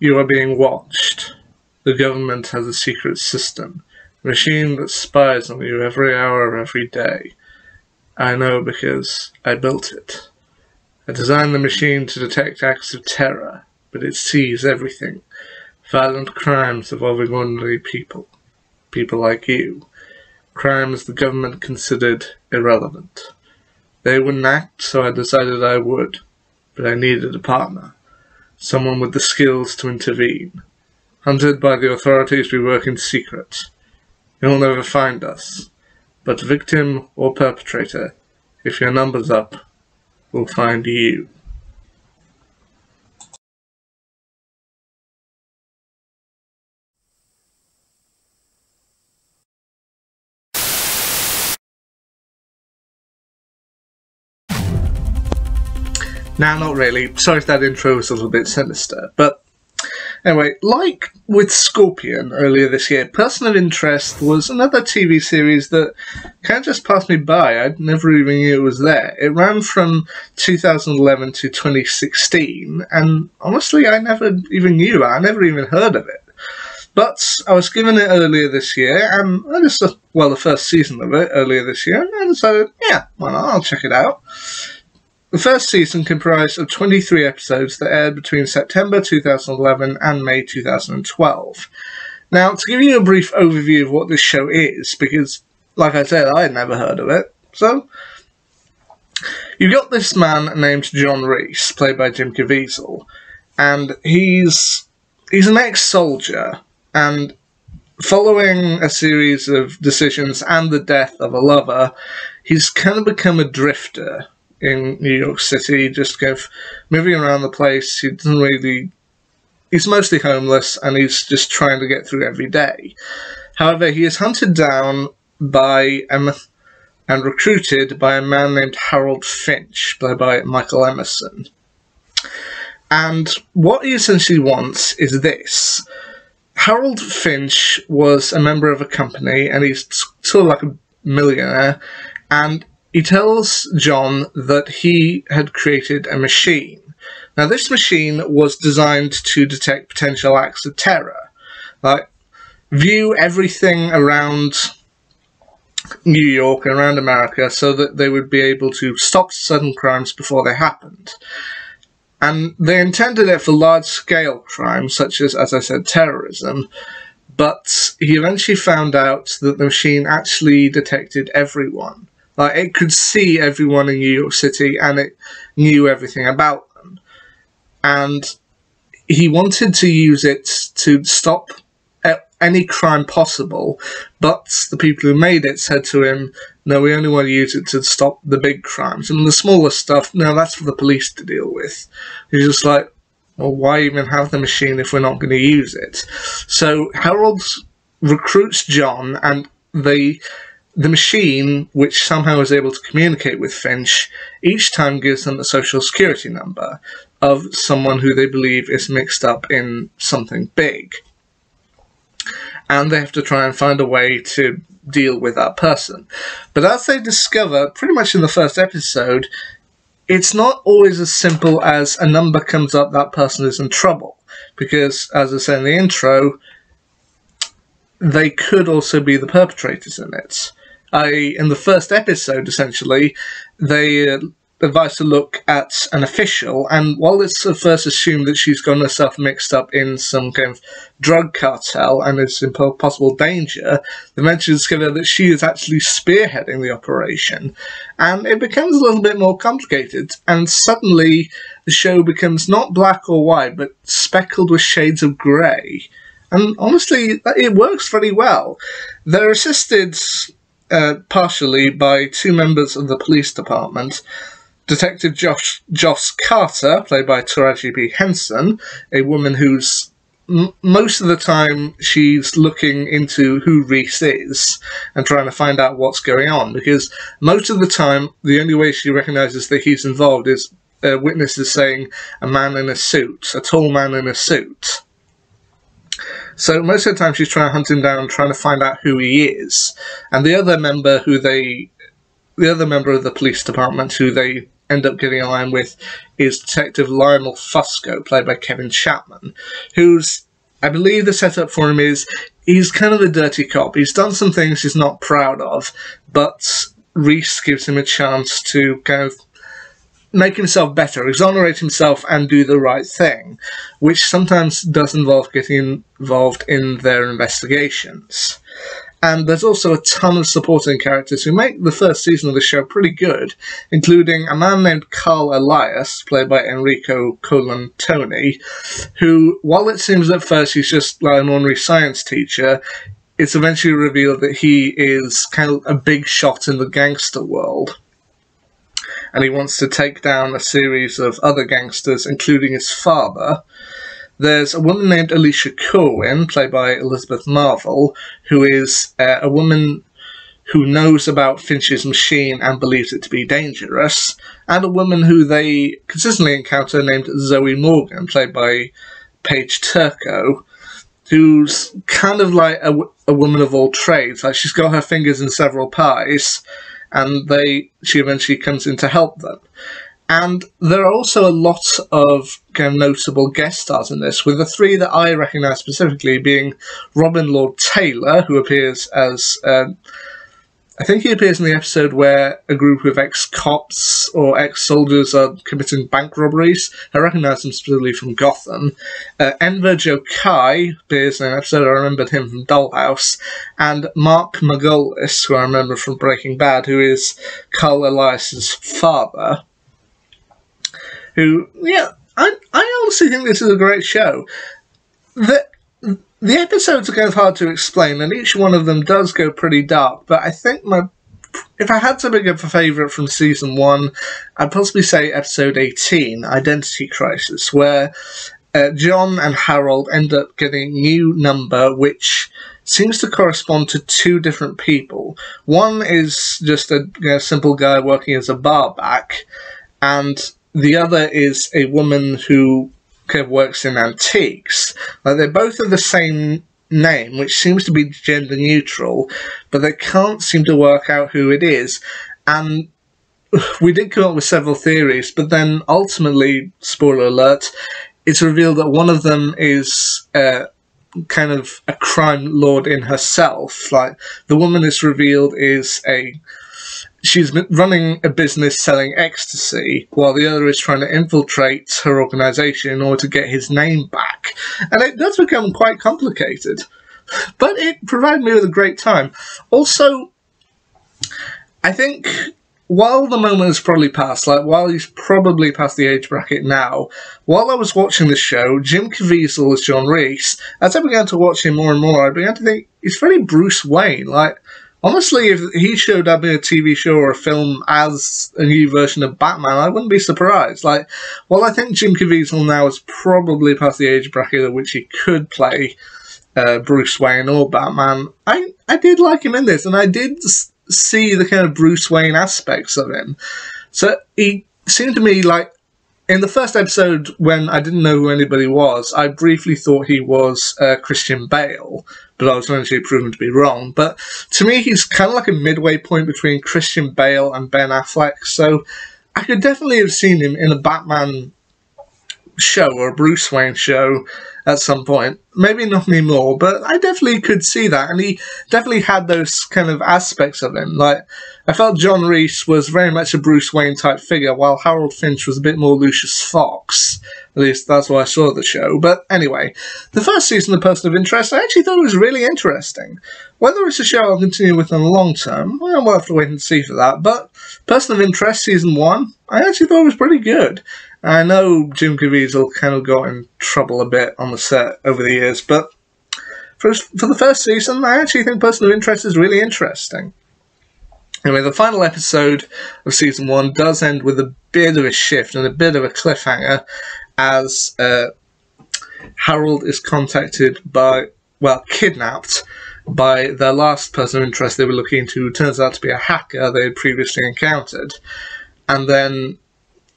You are being watched. The government has a secret system, a machine that spies on you every hour of every day. I know because I built it. I designed the machine to detect acts of terror, but it sees everything. Violent crimes involving ordinary people. People like you. Crimes the government considered irrelevant. They wouldn't act, so I decided I would. But I needed a partner. Someone with the skills to intervene. Hunted by the authorities, we work in secret. You'll never find us. But victim or perpetrator, if your number's up, we'll find you. Now, not really. Sorry if that intro was a little bit sinister, but anyway, like with Scorpion earlier this year, Person of Interest was another TV series that kind of just passed me by. I never even knew it was there. It ran from 2011 to 2016, and honestly, I never even knew. I never even heard of it. But I was given it earlier this year, and I just, well, the first season of it earlier this year, and decided, yeah, why not? I'll check it out. The first season comprised of 23 episodes that aired between September 2011 and May 2012. Now, to give you a brief overview of what this show is, because, like I said, I had never heard of it, so you've got this man named John Reese, played by Jim Caviezel, and he's he's an ex-soldier, and following a series of decisions and the death of a lover, he's kind of become a drifter in New York City, just kind of moving around the place. He doesn't really. He's mostly homeless and he's just trying to get through every day. However, he is hunted down by um, and recruited by a man named Harold Finch, played by Michael Emerson. And what he essentially wants is this. Harold Finch was a member of a company and he's sort of like a millionaire and he tells John that he had created a machine. Now, this machine was designed to detect potential acts of terror, like view everything around New York and around America so that they would be able to stop sudden crimes before they happened. And they intended it for large scale crimes, such as, as I said, terrorism. But he eventually found out that the machine actually detected everyone. Like it could see everyone in New York City and it knew everything about them. And he wanted to use it to stop any crime possible, but the people who made it said to him, "No, we only want to use it to stop the big crimes, and the smaller stuff. No, that's for the police to deal with." He's just like, "Well, why even have the machine if we're not going to use it?" So Harold recruits John, and they the machine, which somehow is able to communicate with Finch, each time gives them a social security number of someone who they believe is mixed up in something big. And they have to try and find a way to deal with that person. But as they discover, pretty much in the first episode, it's not always as simple as a number comes up, that person is in trouble. Because, as I said in the intro, they could also be the perpetrators in it. I, in the first episode, essentially, they uh, advise to look at an official, and while it's at first assumed that she's got herself mixed up in some kind of drug cartel and is in possible danger, they eventually discover that she is actually spearheading the operation, and it becomes a little bit more complicated, and suddenly the show becomes not black or white, but speckled with shades of grey. And honestly, it works very well. They're assisted uh, partially by two members of the police department. Detective Josh Joss Carter, played by Taraji P. Henson, a woman who's m- most of the time she's looking into who Reese is and trying to find out what's going on. Because most of the time, the only way she recognizes that he's involved is uh, witnesses saying a man in a suit, a tall man in a suit. So most of the time she's trying to hunt him down, trying to find out who he is. And the other member who they, the other member of the police department who they end up getting a with is Detective Lionel Fusco, played by Kevin Chapman, who's I believe the setup for him is he's kind of a dirty cop. He's done some things he's not proud of, but Reese gives him a chance to kind of make himself better, exonerate himself, and do the right thing, which sometimes does involve getting involved in their investigations. And there's also a ton of supporting characters who make the first season of the show pretty good, including a man named Carl Elias, played by Enrico Colantoni, who, while it seems at first he's just like an ordinary science teacher, it's eventually revealed that he is kind of a big shot in the gangster world. And he wants to take down a series of other gangsters, including his father, there's a woman named Alicia Corwin, played by Elizabeth Marvel, who is uh, a woman who knows about Finch's machine and believes it to be dangerous, and a woman who they consistently encounter named Zoe Morgan, played by Paige Turco, who's kind of like a, a woman of all trades. Like she's got her fingers in several pies, and they she eventually comes in to help them. And there are also a lot of kind of notable guest stars in this, with the three that I recognise specifically being Robin Lord Taylor, who appears as. Um, I think he appears in the episode where a group of ex cops or ex soldiers are committing bank robberies. I recognise him specifically from Gotham. Uh, Enver Gjokaj appears in an episode, I remembered him from Dollhouse. And Mark Margolis, who I remember from Breaking Bad, who is Carl Elias's father who, yeah, I, I honestly think this is a great show. The, the episodes are kind of hard to explain, and each one of them does go pretty dark, but I think my if I had to pick up a favourite from season one, I'd possibly say episode 18, Identity Crisis, where uh, John and Harold end up getting a new number which seems to correspond to two different people. One is just a you know, simple guy working as a barback, and the other is a woman who works in antiques. Like they both have the same name, which seems to be gender neutral, but they can't seem to work out who it is. And we did come up with several theories, but then ultimately, spoiler alert, it's revealed that one of them is uh, kind of a crime lord in herself. Like the woman is revealed is a she's running a business selling ecstasy while the other is trying to infiltrate her organization in order to get his name back. And it does become quite complicated. But it provided me with a great time. Also, I think while the moment has probably passed, like while he's probably past the age bracket now, while I was watching the show, Jim Caviezel as John Reese, as I began to watch him more and more, I began to think he's very Bruce Wayne. Like, Honestly, if he showed up in a TV show or a film as a new version of Batman, I wouldn't be surprised. Like, well, I think Jim Caviezel now is probably past the age bracket at which he could play uh, Bruce Wayne or Batman. I I did like him in this, and I did see the kind of Bruce Wayne aspects of him. So he seemed to me like in the first episode, when I didn't know who anybody was, I briefly thought he was uh, Christian Bale, but I was eventually proven to be wrong. But to me, he's kind of like a midway point between Christian Bale and Ben Affleck, so I could definitely have seen him in a Batman show or a Bruce Wayne show at some point. Maybe not anymore, but I definitely could see that. And he definitely had those kind of aspects of him. Like, I felt John Reese was very much a Bruce Wayne type figure, while Harold Finch was a bit more Lucius Fox. At least that's why I saw the show. But anyway, the first season of Person of Interest, I actually thought it was really interesting. Whether it's a show I'll continue with in the long term, well, have to wait and see for that. But Person of Interest season one, I actually thought it was pretty good. I know Jim Caviezel kind of got in trouble a bit on the set over the years, but for, for the first season, I actually think Person of Interest is really interesting. Anyway, the final episode of season one does end with a bit of a shift and a bit of a cliffhanger as uh, Harold is contacted by, well, kidnapped by their last person of interest they were looking into, who turns out to be a hacker they had previously encountered. And then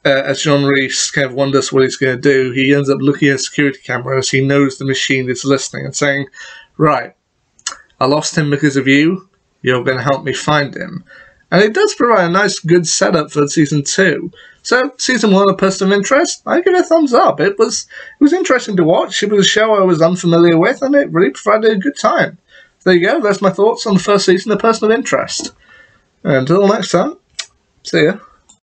uh, as John Reese kind of wonders what he's going to do, he ends up looking at a security camera as he knows the machine is listening and saying, Right, I lost him because of you. You're going to help me find him. And it does provide a nice, good setup for season two, So, season one of Person of Interest, I give it a thumbs up. It was it was interesting to watch. It was a show I was unfamiliar with, and it really provided a good time. There you go. That's my thoughts on the first season of Person of Interest. Until next time, see ya.